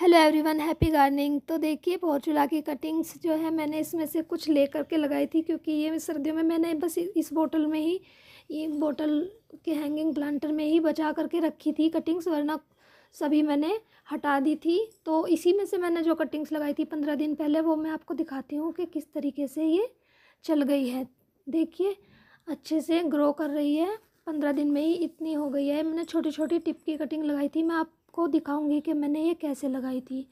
Hello everyone happy gardening तो देखिए पोर्चुला की कटिंग्स जो है, मैंने इसमें से कुछ ले करके लगाई थी, क्योंकि ये सर्दियों में मैंने बस इस बोतल में ही, ये बोतल के हैंगिंग प्लांटर में ही बचा करके रखी थी कटिंग्स वरना सभी मैंने हटा दी थी। तो इसी में से मैंने जो कटिंग्स लगाई थी पंद्रह दिन पहले, वो मैं आपको दिखाती हूँ कि किस तरीके से ये चल गई है। देखिए, अच्छे से ग्रो कर रही है। पंद्रह दिन में ही इतनी हो गई है। मैंने छोटी छोटी टिप की कटिंग लगाई थी। मैं आप आपको दिखाऊँगी कि मैंने ये कैसे लगाई थी।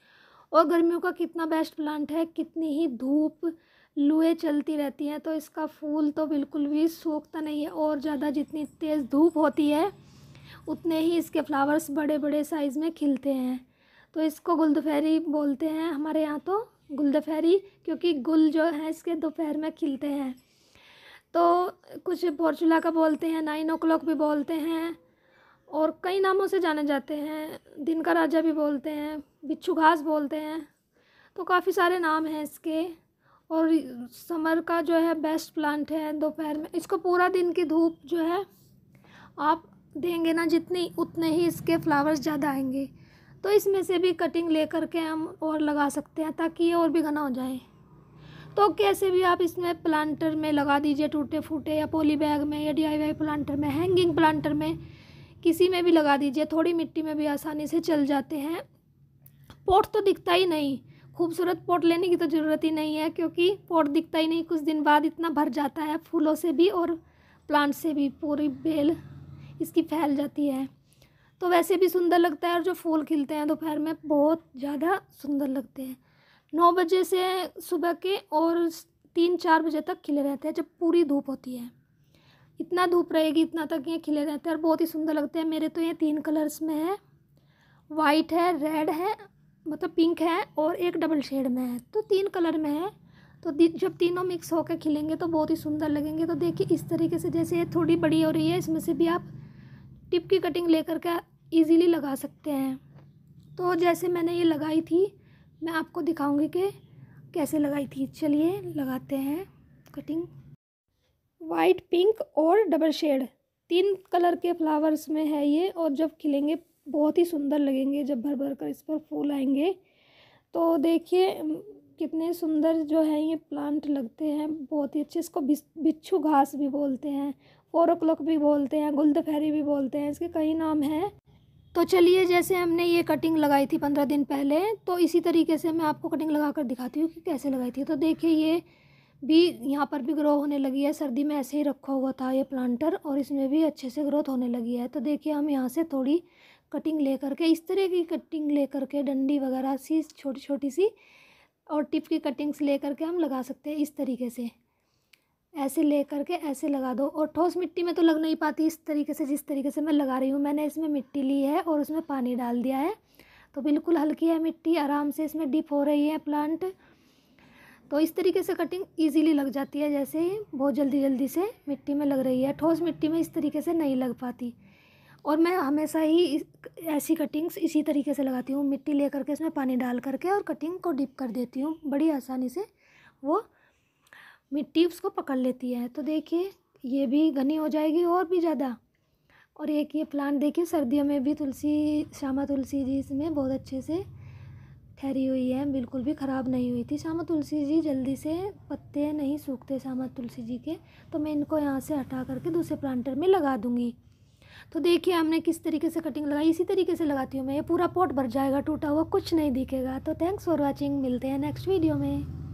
और गर्मियों का कितना बेस्ट प्लांट है, कितनी ही धूप, लुए चलती रहती हैं तो इसका फूल तो बिल्कुल भी सूखता नहीं है। और ज़्यादा जितनी तेज़ धूप होती है, उतने ही इसके फ्लावर्स बड़े बड़े साइज़ में खिलते हैं। तो इसको गुलदफेरी बोलते हैं हमारे यहाँ तो गुलदफेरी क्योंकि गुल जो है इसके दोपहर में खिलते हैं। तो कुछ पोर्चुला का बोलते हैं नाइन ओ क्लॉक भी बोलते हैं। और कई नामों से जाने जाते हैं। दिन का राजा भी बोलते हैं, बिच्छू घास बोलते हैं। तो काफ़ी सारे नाम हैं इसके। और समर का जो है बेस्ट प्लांट है दोपहर में। इसको पूरा दिन की धूप जो है, आप देंगे ना जितनी, उतने ही इसके फ्लावर्स ज़्यादा आएँगे। तो इसमें से भी कटिंग ले करके हम और लगा सकते हैं ताकि ये और भी घना हो जाए। तो कैसे भी आप इसमें प्लांटर में लगा दीजिए टूटे फूटे या पोली बैग में या डी प्लांटर में हैंगिंग प्लांटर में। किसी में भी लगा दीजिए, थोड़ी मिट्टी में भी आसानी से चल जाते हैं। पॉट तो दिखता ही नहीं। खूबसूरत पॉट लेने की तो ज़रूरत ही नहीं है, क्योंकि पॉट दिखता ही नहीं। कुछ दिन बाद इतना भर जाता है फूलों से भी और प्लांट से भी, पूरी बेल इसकी फैल जाती है। तो वैसे भी सुंदर लगता है और जो फूल खिलते हैं दोपहर में, बहुत ज़्यादा सुंदर लगते हैं। नौ बजे से सुबह के और तीन चार बजे तक खिले रहते हैं, जब पूरी धूप होती है। इतना धूप रहेगी, इतना तक ये खिले रहते हैं और बहुत ही सुंदर लगते हैं। मेरे तो ये तीन कलर्स में है। वाइट है रेड है मतलब पिंक है और एक डबल शेड में है। तो तीन कलर में है। तो जब तीनों मिक्स होकर खिलेंगे तो बहुत ही सुंदर लगेंगे। तो देखिए इस तरीके से जैसे ये थोड़ी बड़ी हो रही है, इसमें से भी आप टिप की कटिंग लेकर के ईज़िली लगा सकते हैं। तो जैसे मैंने ये लगाई थी, मैं आपको दिखाऊँगी कि कैसे लगाई थी। चलिए लगाते हैं कटिंग वाइट, पिंक और डबल शेड। तीन कलर के फ्लावर्स में है ये और जब खिलेंगे, बहुत ही सुंदर लगेंगे जब भर भर कर इस पर फूल आएँगे। तो देखिए कितने सुंदर जो है ये प्लांट लगते हैं, बहुत ही अच्छे। इसको बिच्छू घास भी बोलते हैं, फोर भी बोलते हैं गुलदफेरी भी बोलते हैं, इसके कई नाम हैं। तो चलिए, जैसे हमने ये कटिंग लगाई थी पंद्रह दिन पहले तो इसी तरीके से मैं आपको कटिंग लगा कर दिखाती हूँ कि कैसे लगाई थी। तो देखिए ये भी यहाँ पर भी ग्रो होने लगी है। सर्दी में ऐसे ही रखा हुआ था ये प्लांटर और इसमें भी अच्छे से ग्रोथ होने लगी है। तो देखिए हम यहाँ से थोड़ी कटिंग ले करके इस तरह की कटिंग ले करके डंडी वगैरह सी छोटी छोटी सी और टिप की कटिंग्स ले करके हम लगा सकते हैं इस तरीके से। ऐसे ले करके ऐसे लगा दो और ठोस मिट्टी में तो लग नहीं पाती इस तरीके से, जिस तरीके से मैं लगा रही हूँ। मैंने इसमें मिट्टी ली है और उसमें पानी डाल दिया है। तो बिल्कुल हल्की है मिट्टी, आराम से इसमें डिप हो रही है प्लांट तो इस तरीके से कटिंग इजीली लग जाती है, जैसे ही बहुत जल्दी जल्दी से मिट्टी में लग रही है। ठोस मिट्टी में इस तरीके से नहीं लग पाती। और मैं हमेशा ही ऐसी कटिंग्स इसी तरीके से लगाती हूँ। मिट्टी ले करके इसमें पानी डाल करके और कटिंग को डिप कर देती हूँ। बड़ी आसानी से वो मिट्टी उसको पकड़ लेती है। तो देखिए, ये भी घनी हो जाएगी और भी ज़्यादा। और एक ये प्लांट देखिए, सर्दियों में भी तुलसी, श्यामा तुलसी जी इसमें बहुत अच्छे से ठहरी हुई है, बिल्कुल भी ख़राब नहीं हुई थी। श्यामा तुलसी जी जल्दी से पत्ते नहीं सूखते श्यामा तुलसी जी के तो मैं इनको यहाँ से हटा करके दूसरे प्लांटर में लगा दूँगी। तो देखिए हमने किस तरीके से कटिंग लगाई, इसी तरीके से लगाती हूँ मैं। ये पूरा पॉट भर जाएगा, टूटा हुआ कुछ नहीं दिखेगा। तो थैंक्स फॉर वॉचिंग मिलते हैं नेक्स्ट वीडियो में।